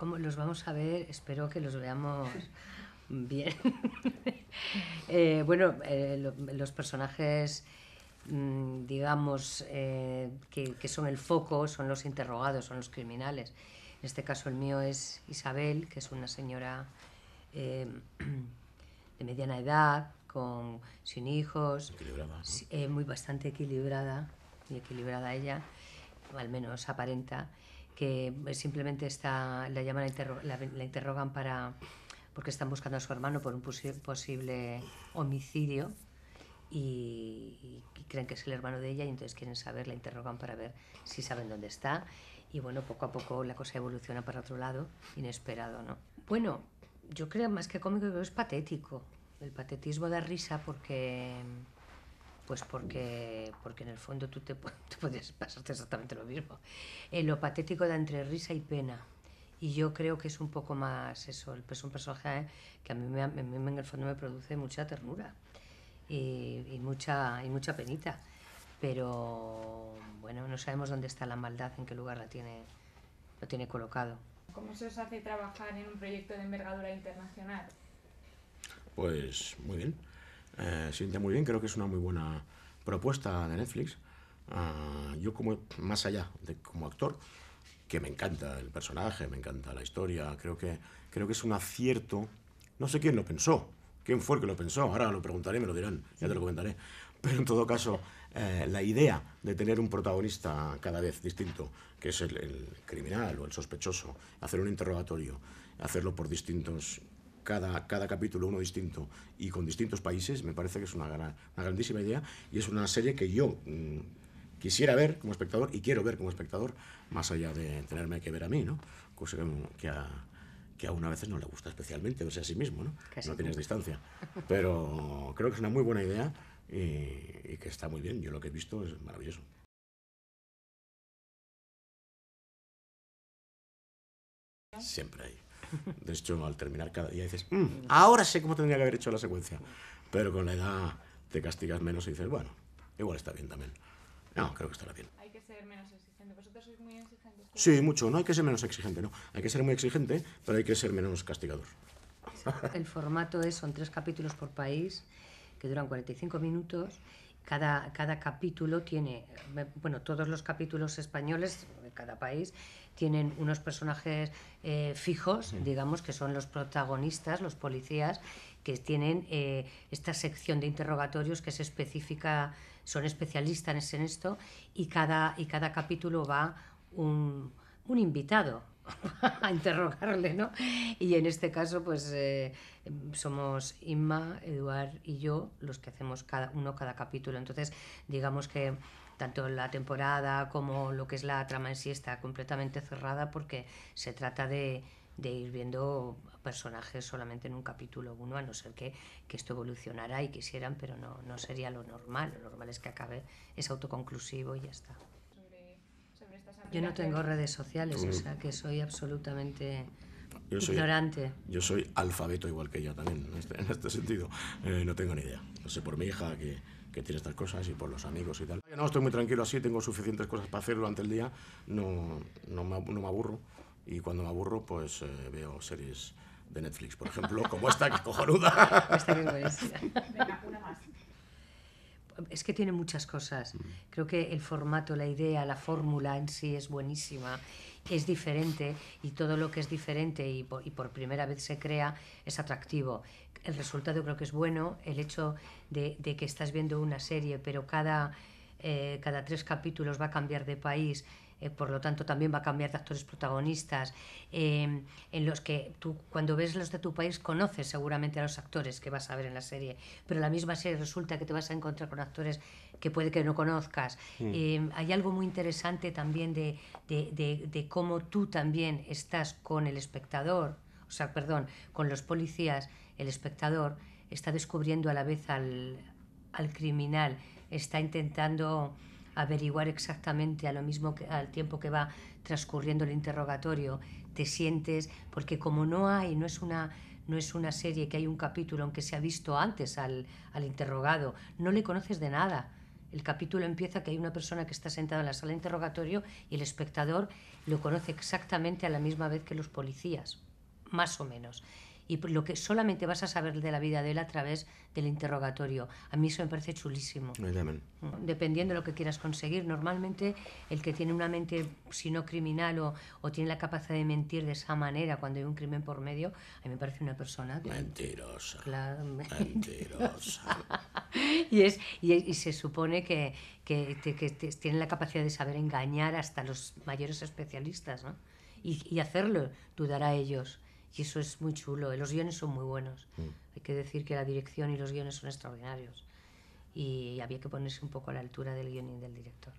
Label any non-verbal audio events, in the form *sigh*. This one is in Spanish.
¿Cómo los vamos a ver? Espero que los veamos bien. *laughs* Eh, bueno, eh, los personajes, mm, digamos, eh, que, que, son el foco, son los interrogados, son los criminales. En este caso el mío es Isabel, que es una señora *clears throat* de mediana edad, con, sin hijos, muy bastante equilibrada, y equilibrada ella, o al menos aparenta que simplemente está, la, llaman, la, la, interrogan para, porque están buscando a su hermano por un posible homicidio y, creen que es el hermano de ella y entonces quieren saber, la interrogan para ver si saben dónde está y bueno, poco a poco la cosa evoluciona para otro lado, inesperado, ¿no? Bueno, yo creo más que cómico, es patético. El patetismo da risa porque pues porque, porque en el fondo tú te, puedes *laughs* pasarte exactamente lo mismo. Eh, lo patético da entre risa y pena. Y yo creo que es un poco más eso, es un personaje que a mí, me, a mí en el fondo me produce mucha ternura y, y, mucha, y mucha penita. Pero bueno, no sabemos dónde está la maldad, en qué lugar la tiene, lo tiene colocado. ¿Cómo se os hace trabajar en un proyecto de envergadura internacional? Pues muy bien eh, siente muy bien, creo que es una muy buena propuesta de Netflix. Ah, yo como, más allá de como actor, que me encanta el personaje, me encanta la historia, creo que, creo que es un acierto. No sé quién lo pensó, quién fue el que lo pensó, ahora lo preguntaré, me lo dirán, ya te lo comentaré. Pero en todo caso, eh, la idea de tener un protagonista cada vez distinto, que es el, el, criminal o el sospechoso, hacer un interrogatorio, hacerlo por distintos cada, cada capítulo uno distinto y con distintos países, me parece que es una, una grandísima idea y es una serie que yo mmm, quisiera ver como espectador y quiero ver como espectador, más allá de tenerme que ver a mí, ¿no? Cosa que a, que a una a veces no le gusta especialmente verse a sí mismo, ¿no? Casi no tienes distancia. Pero creo que es una muy buena idea y, y que está muy bien. Yo lo que he visto es maravilloso. Siempre hay. De hecho, al terminar cada día dices, mmm, ahora sé cómo tendría que haber hecho la secuencia. Pero con la edad te castigas menos y dices, bueno, igual está bien también. No, creo que estará bien. Hay que ser menos exigente. ¿Vosotros sois muy exigentes? Sí, mucho. No hay que ser menos exigente, no. Hay que ser muy exigente, pero hay que ser menos castigador. El formato es, son tres capítulos por país, que duran 45 minutos. Cada, cada capítulo tiene, bueno, todos los capítulos españoles de cada país tienen unos personajes eh, fijos, digamos, que son los protagonistas, los policías, que tienen eh, esta sección de interrogatorios que es específica, son especialistas en esto, y cada, y cada capítulo va un, un invitado *laughs* a interrogarle, ¿no? Y en este caso, pues eh, somos Inma, Eduard y yo los que hacemos cada uno cada capítulo. Entonces, digamos que tanto la temporada como lo que es la trama en sí está completamente cerrada porque se trata de, de ir viendo personajes solamente en un capítulo uno, a no ser que, que esto evolucionara y quisieran, pero no, no sería lo normal. Lo normal es que acabe, es autoconclusivo y ya está. Yo no tengo redes sociales, o sea que soy absolutamente yo soy, ignorante. Yo soy alfabeto igual que ella también, en este, en este sentido. Eh, no tengo ni idea. No sé por mi hija que que tiene estas cosas y por los amigos y tal. No, estoy muy tranquilo así, tengo suficientes cosas para hacer durante el día, no, no, me, no me aburro y cuando me aburro pues eh, veo series de Netflix, por ejemplo, como esta, que es cojonuda. *laughs* Esta que es. Venga, una más. Es que tiene muchas cosas. Creo que el formato, la idea, la fórmula en sí es buenísima, es diferente y todo lo que es diferente y por, y por primera vez se crea es atractivo el resultado creo que es bueno, el hecho de, de que estás viendo una serie, pero cada, eh, cada tres capítulos va a cambiar de país, eh, por lo tanto también va a cambiar de actores protagonistas, eh, en los que tú cuando ves los de tu país conoces seguramente a los actores que vas a ver en la serie, pero la misma serie resulta que te vas a encontrar con actores que puede que no conozcas. Mm. Eh, hay algo muy interesante también de, de, de, de cómo tú también estás con el espectador, o sea, perdón, con los policías el espectador está descubriendo a la vez al, al criminal, está intentando averiguar exactamente a lo mismo que al tiempo que va transcurriendo el interrogatorio, te sientes, porque como no hay, no es una no es una serie que hay un capítulo en que se ha visto antes al, al interrogado, no le conoces de nada. El capítulo empieza que hay una persona que está sentada en la sala de interrogatorio y el espectador lo conoce exactamente a la misma vez que los policías, más o menos y lo que solamente vas a saber de la vida de él a través del interrogatorio. A mí eso me parece chulísimo. Dependiendo de lo que quieras conseguir. Normalmente el que tiene una mente, si no criminal o, o, tiene la capacidad de mentir de esa manera cuando hay un crimen por medio, a mí me parece una persona... Mentirosa. Claro. Mentirosa. *laughs* y, es, y, se supone que, que, que, tienen la capacidad de saber engañar hasta los mayores especialistas, ¿no? Y, y hacerlo dudar a ellos. Y eso es muy chulo. Los guiones son muy buenos. Mm. Hay que decir que la dirección y los guiones son extraordinarios. Y había que ponerse un poco a la altura del guion y del director.